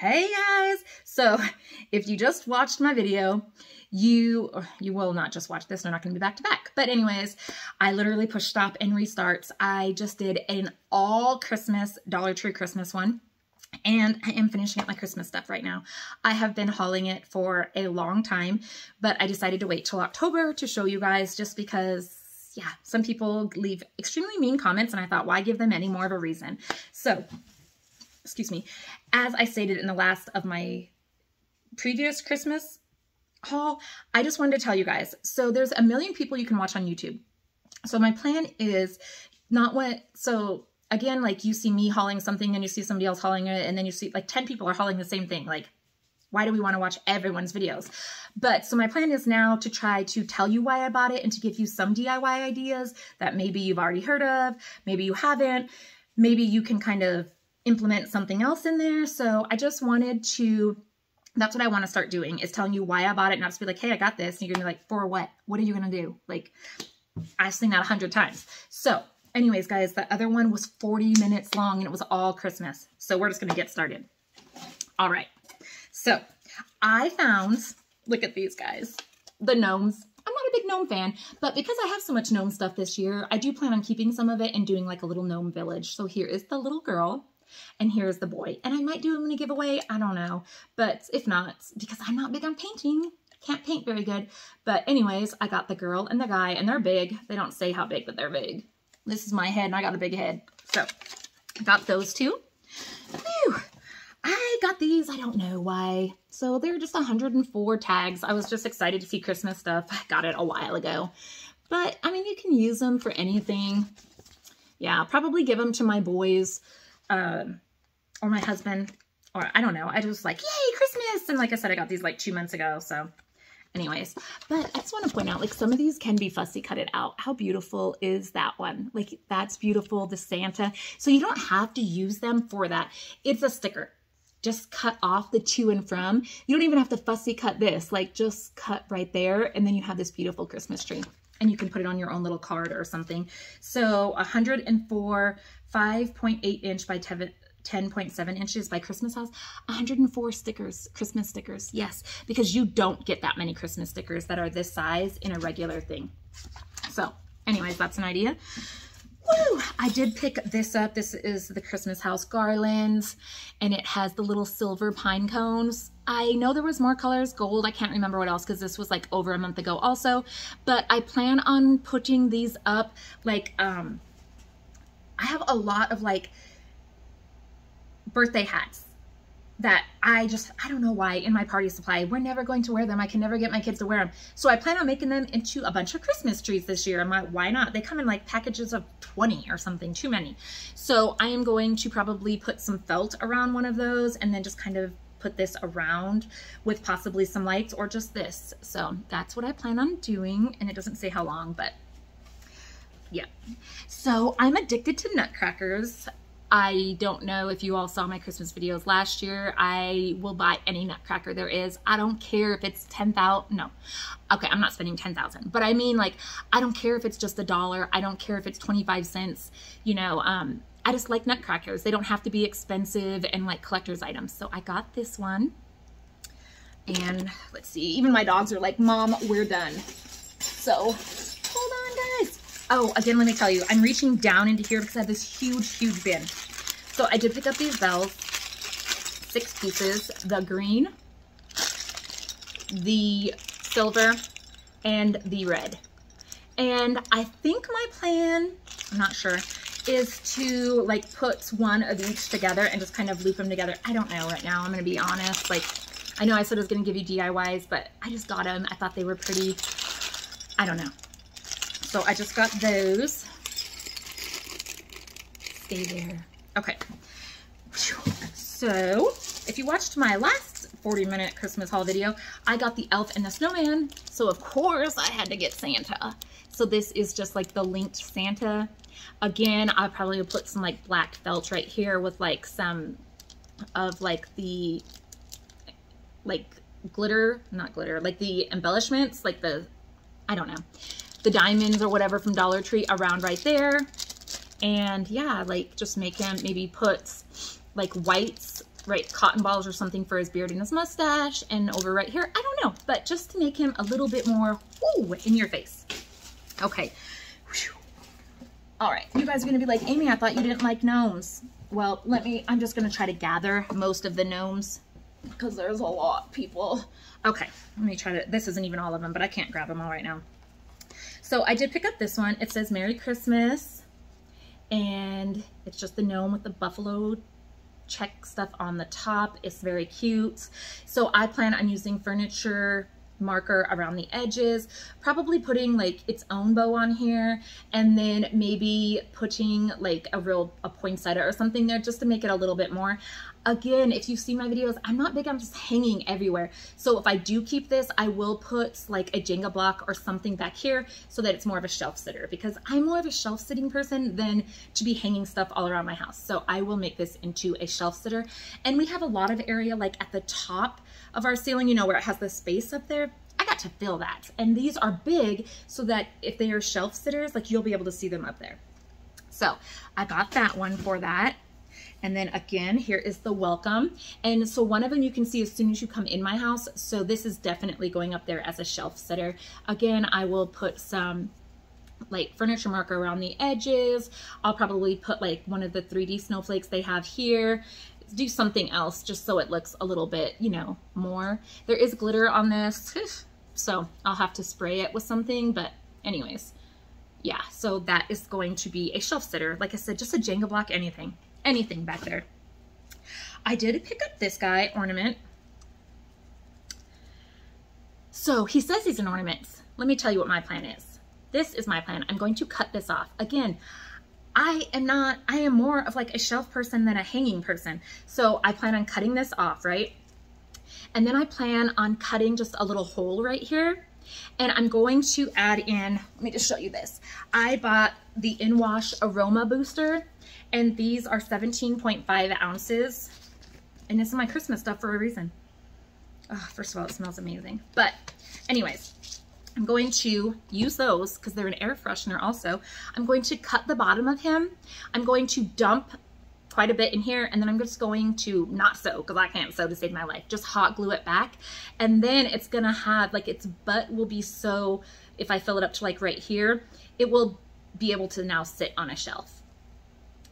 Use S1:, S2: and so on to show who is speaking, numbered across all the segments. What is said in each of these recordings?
S1: Hey guys! So if you just watched my video, you you will not just watch this, they're not going to be back to back. But anyways, I literally push stop and restarts. I just did an all Christmas Dollar Tree Christmas one. And I am finishing up my Christmas stuff right now. I have been hauling it for a long time, but I decided to wait till October to show you guys just because yeah, some people leave extremely mean comments and I thought, why give them any more of a reason? So excuse me, as I stated in the last of my previous Christmas haul, I just wanted to tell you guys. So there's a million people you can watch on YouTube. So my plan is not what, so again, like you see me hauling something and you see somebody else hauling it and then you see like 10 people are hauling the same thing. Like, why do we want to watch everyone's videos? But so my plan is now to try to tell you why I bought it and to give you some DIY ideas that maybe you've already heard of, maybe you haven't, maybe you can kind of implement something else in there. So I just wanted to, that's what I want to start doing is telling you why I bought it, not just be like, hey, I got this. And you're going to be like, for what? What are you going to do? Like, I've seen that a hundred times. So anyways, guys, the other one was 40 minutes long and it was all Christmas. So we're just going to get started. All right. So I found, look at these guys, the gnomes. I'm not a big gnome fan, but because I have so much gnome stuff this year, I do plan on keeping some of it and doing like a little gnome village. So here is the little girl and here's the boy. And I might do him in a giveaway, I don't know. But if not, because I'm not big on painting, can't paint very good. But anyways, I got the girl and the guy, and they're big. They don't say how big, but they're big. This is my head, and I got a big head. So, got those two. I got these, I don't know why. So they're just 104 tags. I was just excited to see Christmas stuff. I got it a while ago. But, I mean, you can use them for anything. Yeah, probably give them to my boys um, or my husband, or I don't know. I just like, yay, Christmas. And like I said, I got these like two months ago. So anyways, but I just want to point out, like some of these can be fussy cut it out. How beautiful is that one? Like that's beautiful, the Santa. So you don't have to use them for that. It's a sticker. Just cut off the to and from. You don't even have to fussy cut this. Like just cut right there. And then you have this beautiful Christmas tree and you can put it on your own little card or something. So 104 5.8 inch by 10.7 inches by Christmas House, 104 stickers, Christmas stickers. Yes, because you don't get that many Christmas stickers that are this size in a regular thing. So anyways, that's an idea. Woo! I did pick this up. This is the Christmas House Garlands, and it has the little silver pine cones. I know there was more colors, gold, I can't remember what else because this was like over a month ago also, but I plan on putting these up like, um, I have a lot of like birthday hats that I just, I don't know why in my party supply, we're never going to wear them. I can never get my kids to wear them. So I plan on making them into a bunch of Christmas trees this year. I'm like, why not? They come in like packages of 20 or something, too many. So I am going to probably put some felt around one of those and then just kind of put this around with possibly some lights or just this. So that's what I plan on doing. And it doesn't say how long, but yeah. So I'm addicted to nutcrackers. I don't know if you all saw my Christmas videos last year. I will buy any nutcracker there is. I don't care if it's 10,000. No. Okay, I'm not spending 10,000. But I mean like I don't care if it's just a dollar. I don't care if it's 25 cents. You know, um I just like nutcrackers. They don't have to be expensive and like collector's items. So I got this one. And let's see, even my dogs are like, Mom, we're done. So. Oh, again, let me tell you, I'm reaching down into here because I have this huge, huge bin. So I did pick up these bells, six pieces, the green, the silver, and the red. And I think my plan, I'm not sure, is to like put one of each together and just kind of loop them together. I don't know right now, I'm gonna be honest. Like, I know I said I was gonna give you DIYs, but I just got them. I thought they were pretty, I don't know. So I just got those. Stay there. Okay. So if you watched my last 40 minute Christmas haul video, I got the elf and the snowman. So of course I had to get Santa. So this is just like the linked Santa. Again, I probably would put some like black felt right here with like some of like the like glitter, not glitter, like the embellishments, like the, I don't know the diamonds or whatever from Dollar Tree around right there. And yeah, like just make him maybe put like whites right, cotton balls or something for his beard and his mustache. And over right here, I don't know, but just to make him a little bit more whoo, in your face. Okay. Whew. All right, you guys are gonna be like, Amy, I thought you didn't like gnomes. Well, let me, I'm just gonna try to gather most of the gnomes because there's a lot, people. Okay, let me try to, this isn't even all of them, but I can't grab them all right now. So I did pick up this one. It says Merry Christmas, and it's just the gnome with the buffalo check stuff on the top. It's very cute. So I plan on using furniture marker around the edges, probably putting like its own bow on here, and then maybe putting like a real a poinsettia or something there just to make it a little bit more. Again, if you see my videos, I'm not big I'm just hanging everywhere. So if I do keep this, I will put like a Jenga block or something back here so that it's more of a shelf sitter because I'm more of a shelf sitting person than to be hanging stuff all around my house. So I will make this into a shelf sitter. And we have a lot of area like at the top of our ceiling, you know, where it has the space up there. I got to fill that. And these are big so that if they are shelf sitters, like you'll be able to see them up there. So I got that one for that. And then again, here is the welcome. And so one of them you can see as soon as you come in my house. So this is definitely going up there as a shelf sitter. Again, I will put some like furniture marker around the edges. I'll probably put like one of the 3D snowflakes they have here do something else just so it looks a little bit, you know, more. There is glitter on this, so I'll have to spray it with something, but anyways, yeah, so that is going to be a shelf sitter. Like I said, just a Jenga block, anything anything back there. I did pick up this guy ornament. So he says he's an ornament. Let me tell you what my plan is. This is my plan. I'm going to cut this off. Again, I am not, I am more of like a shelf person than a hanging person. So I plan on cutting this off, right? And then I plan on cutting just a little hole right here. And I'm going to add in, let me just show you this. I bought the InWash Aroma Booster and these are 17.5 ounces. And this is my Christmas stuff for a reason. Oh, first of all, it smells amazing. But anyways, I'm going to use those because they're an air freshener also. I'm going to cut the bottom of him. I'm going to dump quite a bit in here and then I'm just going to not sew because I can't sew to save my life just hot glue it back and then it's gonna have like its butt will be so if I fill it up to like right here it will be able to now sit on a shelf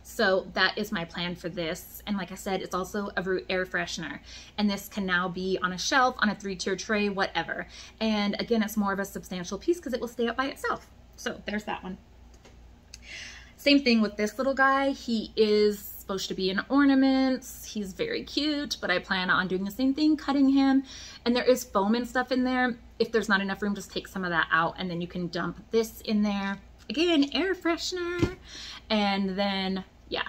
S1: so that is my plan for this. And like I said, it's also a root air freshener. And this can now be on a shelf, on a three-tier tray, whatever. And again, it's more of a substantial piece because it will stay up by itself. So there's that one. Same thing with this little guy. He is supposed to be an ornaments. He's very cute, but I plan on doing the same thing, cutting him. And there is foam and stuff in there. If there's not enough room, just take some of that out and then you can dump this in there. Again, air freshener. And then yeah,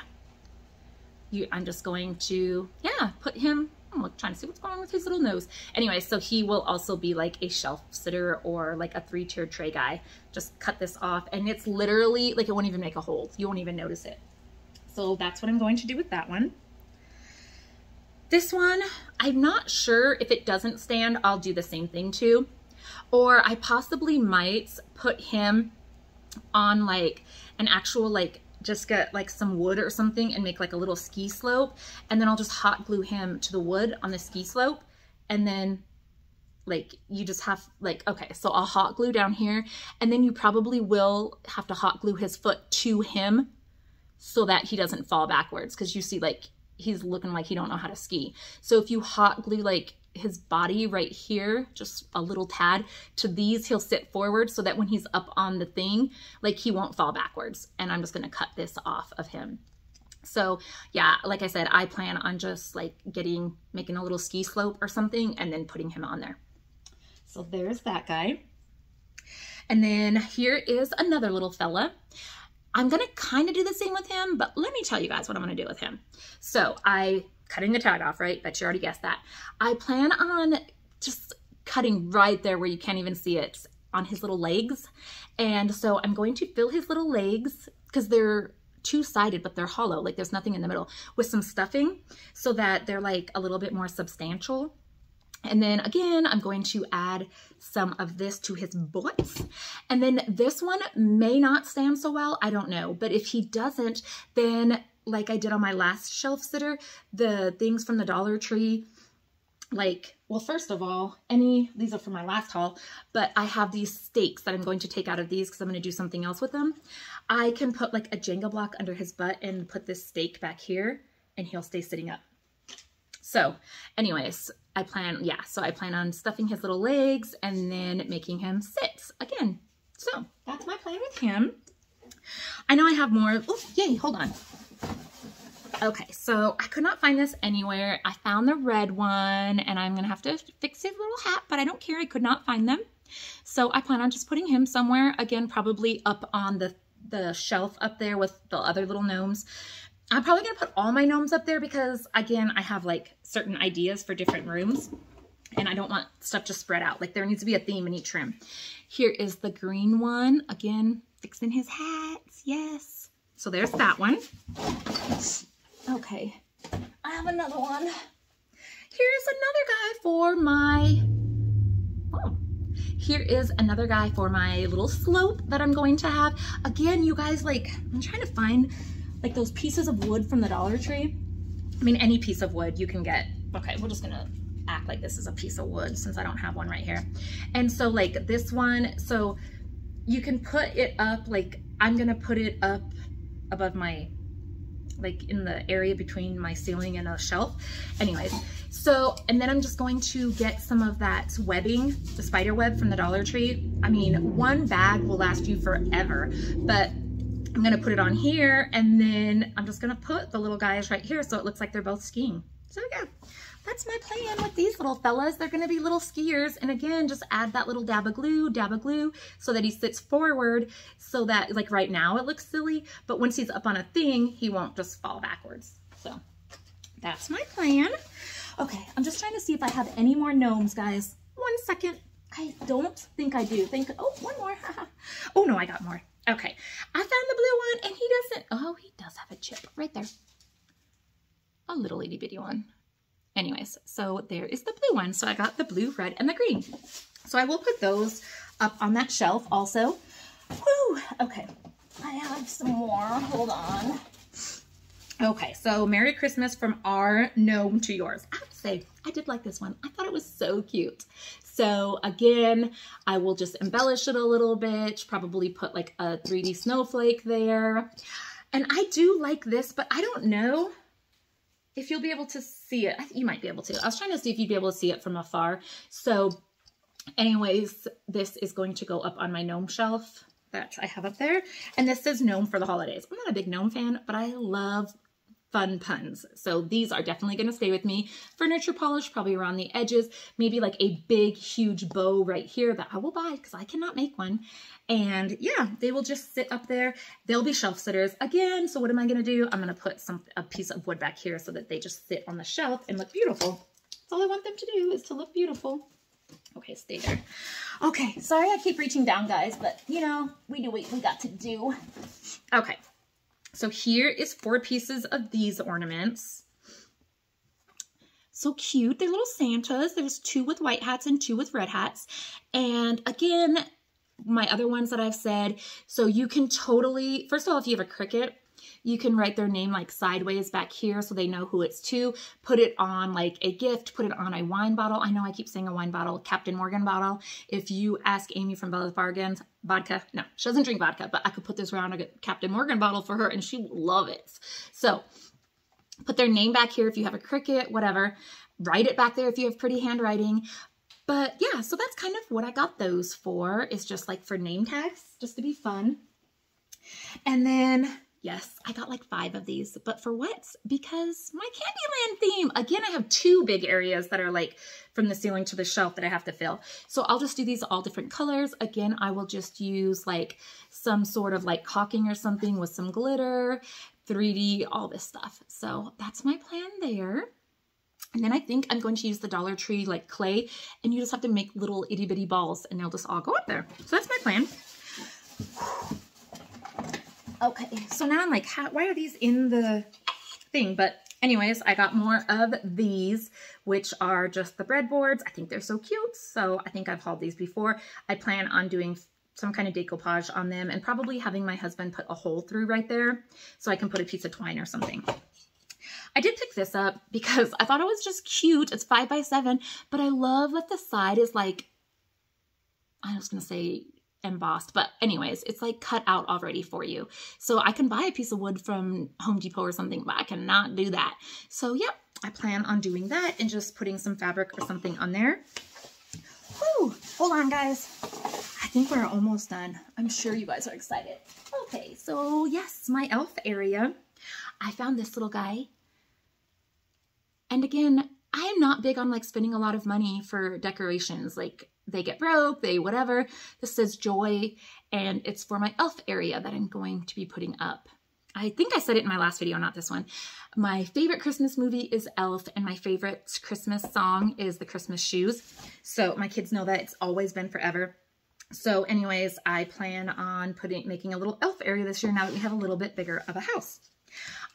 S1: you, I'm just going to, yeah, put him, I'm trying to see what's going on with his little nose. Anyway, so he will also be like a shelf sitter or like a three tier tray guy. Just cut this off and it's literally like it won't even make a hole. You won't even notice it. So that's what I'm going to do with that one. This one, I'm not sure if it doesn't stand, I'll do the same thing too. Or I possibly might put him on like an actual like just get like some wood or something and make like a little ski slope and then I'll just hot glue him to the wood on the ski slope and then like you just have like okay so I'll hot glue down here and then you probably will have to hot glue his foot to him so that he doesn't fall backwards because you see like he's looking like he don't know how to ski. So if you hot glue like his body right here, just a little tad, to these, he'll sit forward so that when he's up on the thing, like he won't fall backwards. And I'm just gonna cut this off of him. So yeah, like I said, I plan on just like getting, making a little ski slope or something and then putting him on there. So there's that guy. And then here is another little fella. I'm gonna kind of do the same with him, but let me tell you guys what I'm gonna do with him. So I cutting the tag off, right? Bet you already guessed that. I plan on just cutting right there where you can't even see it on his little legs. And so I'm going to fill his little legs because they're two-sided, but they're hollow, like there's nothing in the middle, with some stuffing so that they're like a little bit more substantial. And then again, I'm going to add some of this to his boots. And then this one may not stand so well, I don't know. But if he doesn't, then like I did on my last shelf sitter, the things from the Dollar Tree, like, well, first of all, any, these are from my last haul, but I have these stakes that I'm going to take out of these because I'm going to do something else with them. I can put like a Jenga block under his butt and put this stake back here and he'll stay sitting up. So anyways, I plan, yeah, so I plan on stuffing his little legs and then making him sit again. So that's my plan with him. I know I have more. Oh, yay, hold on. Okay, so I could not find this anywhere. I found the red one and I'm gonna have to fix his little hat, but I don't care, I could not find them. So I plan on just putting him somewhere, again, probably up on the, the shelf up there with the other little gnomes. I'm probably gonna put all my gnomes up there because again, I have like certain ideas for different rooms and I don't want stuff to spread out. Like there needs to be a theme in each room. Here is the green one. Again, fixing his hats, yes. So there's that one. Okay, I have another one. Here's another guy for my, oh, here is another guy for my little slope that I'm going to have. Again, you guys, like, I'm trying to find like those pieces of wood from the Dollar Tree. I mean, any piece of wood you can get. Okay, we're just gonna act like this is a piece of wood since I don't have one right here. And so like this one, so you can put it up, like I'm gonna put it up above my, like in the area between my ceiling and a shelf. Anyways, so, and then I'm just going to get some of that webbing, the spider web from the Dollar Tree. I mean, one bag will last you forever, but I'm gonna put it on here and then I'm just gonna put the little guys right here so it looks like they're both skiing. So yeah, that's my plan with these little fellas. They're gonna be little skiers. And again, just add that little dab of glue, dab of glue, so that he sits forward so that like right now it looks silly, but once he's up on a thing, he won't just fall backwards. So that's my plan. Okay, I'm just trying to see if I have any more gnomes, guys. One second. I don't think I do. Think, oh, one more. oh no, I got more. Okay, I found the blue one and he doesn't, oh, he does have a chip right there. A little itty bitty one. Anyways, so there is the blue one. So I got the blue, red, and the green. So I will put those up on that shelf also. Woo! Okay, I have some more. Hold on. Okay, so Merry Christmas from our gnome to yours. I have to say, I did like this one. I thought it was so cute. So again, I will just embellish it a little bit, probably put like a 3D snowflake there. And I do like this, but I don't know if you'll be able to see it. You might be able to. I was trying to see if you'd be able to see it from afar. So anyways, this is going to go up on my gnome shelf that I have up there. And this says gnome for the holidays. I'm not a big gnome fan, but I love fun puns. So these are definitely going to stay with me. Furniture polish, probably around the edges, maybe like a big, huge bow right here that I will buy because I cannot make one. And yeah, they will just sit up there. They'll be shelf sitters again. So what am I going to do? I'm going to put some a piece of wood back here so that they just sit on the shelf and look beautiful. That's all I want them to do is to look beautiful. Okay, stay there. Okay, sorry I keep reaching down, guys, but you know, we do what we got to do. Okay, so here is four pieces of these ornaments. So cute. They're little Santas. There's two with white hats and two with red hats. And again, my other ones that I've said, so you can totally, first of all, if you have a Cricut, you can write their name like sideways back here so they know who it's to. Put it on like a gift, put it on a wine bottle. I know I keep saying a wine bottle, Captain Morgan bottle. If you ask Amy from Bella's Bargains, vodka, no, she doesn't drink vodka, but I could put this around a Captain Morgan bottle for her and she will love it. So put their name back here if you have a Cricut, whatever. Write it back there if you have pretty handwriting. But yeah, so that's kind of what I got those for, is just like for name tags, just to be fun. And then Yes, I got like five of these, but for what? Because my Candyland theme. Again, I have two big areas that are like from the ceiling to the shelf that I have to fill. So I'll just do these all different colors. Again, I will just use like some sort of like caulking or something with some glitter, 3D, all this stuff. So that's my plan there. And then I think I'm going to use the Dollar Tree like clay and you just have to make little itty bitty balls and they'll just all go up there. So that's my plan. Okay, so now I'm like, how, why are these in the thing? But anyways, I got more of these, which are just the breadboards. I think they're so cute. So I think I've hauled these before. I plan on doing some kind of decoupage on them and probably having my husband put a hole through right there so I can put a piece of twine or something. I did pick this up because I thought it was just cute. It's five by seven, but I love that the side is like, I was going to say embossed, but anyways, it's like cut out already for you. So I can buy a piece of wood from Home Depot or something, but I cannot do that. So yep, I plan on doing that and just putting some fabric or something on there. Whew, hold on guys. I think we're almost done. I'm sure you guys are excited. Okay, so yes, my elf area. I found this little guy. And again, I am not big on like spending a lot of money for decorations. Like they get broke, they whatever. This says joy and it's for my elf area that I'm going to be putting up. I think I said it in my last video, not this one. My favorite Christmas movie is Elf, and my favorite Christmas song is The Christmas Shoes. So my kids know that it's always been forever. So anyways, I plan on putting making a little elf area this year now that we have a little bit bigger of a house.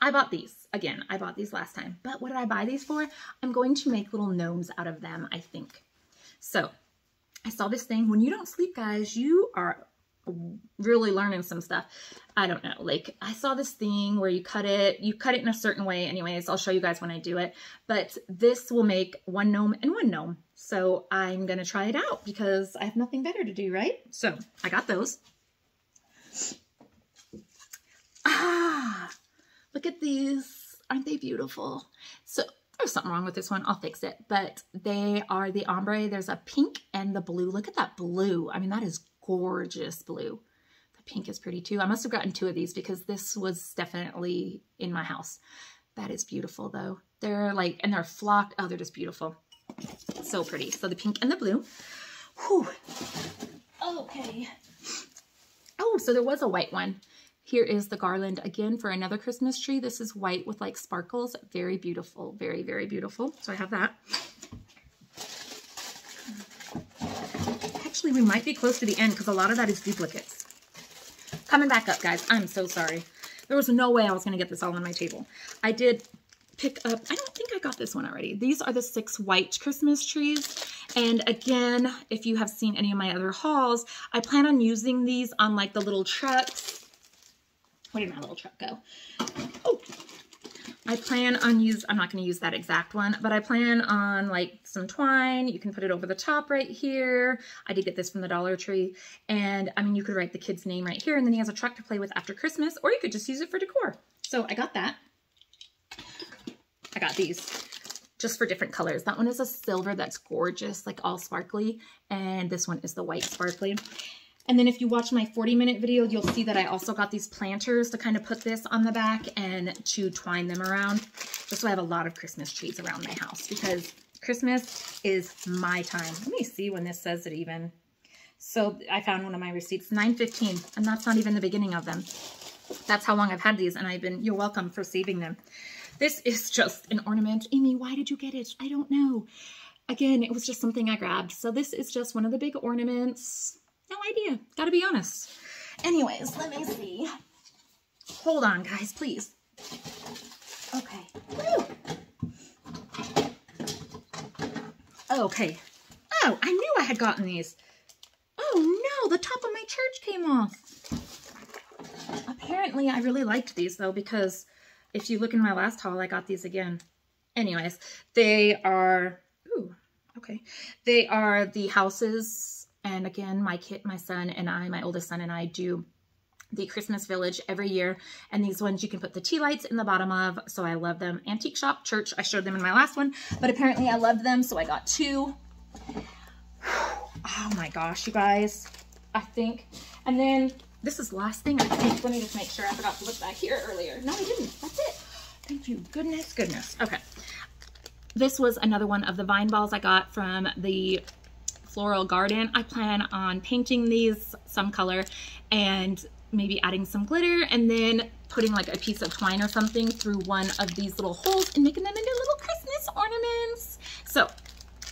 S1: I bought these. Again, I bought these last time. But what did I buy these for? I'm going to make little gnomes out of them, I think. So I saw this thing. When you don't sleep, guys, you are really learning some stuff. I don't know. Like I saw this thing where you cut it, you cut it in a certain way. Anyways, I'll show you guys when I do it. But this will make one gnome and one gnome. So I'm going to try it out because I have nothing better to do, right? So I got those. Ah, look at these. Aren't they beautiful? So there's something wrong with this one. I'll fix it. But they are the ombre. There's a pink and the blue. Look at that blue. I mean, that is gorgeous blue. The pink is pretty too. I must have gotten two of these because this was definitely in my house. That is beautiful though. They're like, and they're flocked. Oh, they're just beautiful. So pretty. So the pink and the blue. Whew. Okay. Oh, so there was a white one. Here is the garland again for another Christmas tree. This is white with like sparkles. Very beautiful. Very, very beautiful. So I have that. Actually, we might be close to the end because a lot of that is duplicates. Coming back up, guys. I'm so sorry. There was no way I was going to get this all on my table. I did pick up, I don't think I got this one already. These are the six white Christmas trees. And again, if you have seen any of my other hauls, I plan on using these on like the little trucks where did my little truck go? Oh, I plan on use, I'm not going to use that exact one, but I plan on like some twine. You can put it over the top right here. I did get this from the Dollar Tree. And I mean, you could write the kid's name right here and then he has a truck to play with after Christmas, or you could just use it for decor. So I got that. I got these just for different colors. That one is a silver that's gorgeous, like all sparkly. And this one is the white sparkly. And then if you watch my 40 minute video, you'll see that I also got these planters to kind of put this on the back and to twine them around. Just so I have a lot of Christmas trees around my house because Christmas is my time. Let me see when this says it even. So I found one of my receipts, 9.15, and that's not even the beginning of them. That's how long I've had these, and I've been, you're welcome for saving them. This is just an ornament. Amy, why did you get it? I don't know. Again, it was just something I grabbed. So this is just one of the big ornaments. No idea. Gotta be honest. Anyways, let me see. Hold on, guys, please. Okay. Woo. Okay. Oh, I knew I had gotten these. Oh no, the top of my church came off. Apparently, I really liked these though because if you look in my last haul, I got these again. Anyways, they are, ooh, okay. They are the houses and again, my kid, my son and I, my oldest son and I do the Christmas Village every year. And these ones you can put the tea lights in the bottom of. So I love them. Antique Shop Church, I showed them in my last one, but apparently I loved them. So I got two. Oh my gosh, you guys. I think. And then this is last thing I think. Let me just make sure I forgot to look back here earlier. No, I didn't. That's it. Thank you. Goodness, goodness. Okay. This was another one of the vine balls I got from the floral garden. I plan on painting these some color and maybe adding some glitter and then putting like a piece of twine or something through one of these little holes and making them into little Christmas ornaments. So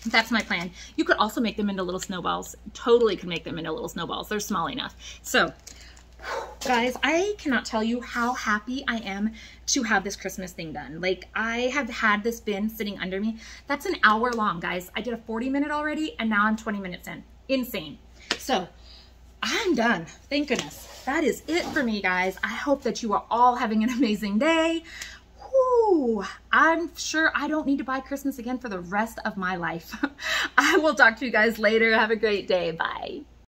S1: that's my plan. You could also make them into little snowballs. Totally could make them into little snowballs. They're small enough. So Guys, I cannot tell you how happy I am to have this Christmas thing done. Like, I have had this bin sitting under me. That's an hour long, guys. I did a 40 minute already, and now I'm 20 minutes in. Insane. So, I'm done. Thank goodness. That is it for me, guys. I hope that you are all having an amazing day. Whew, I'm sure I don't need to buy Christmas again for the rest of my life. I will talk to you guys later. Have a great day. Bye.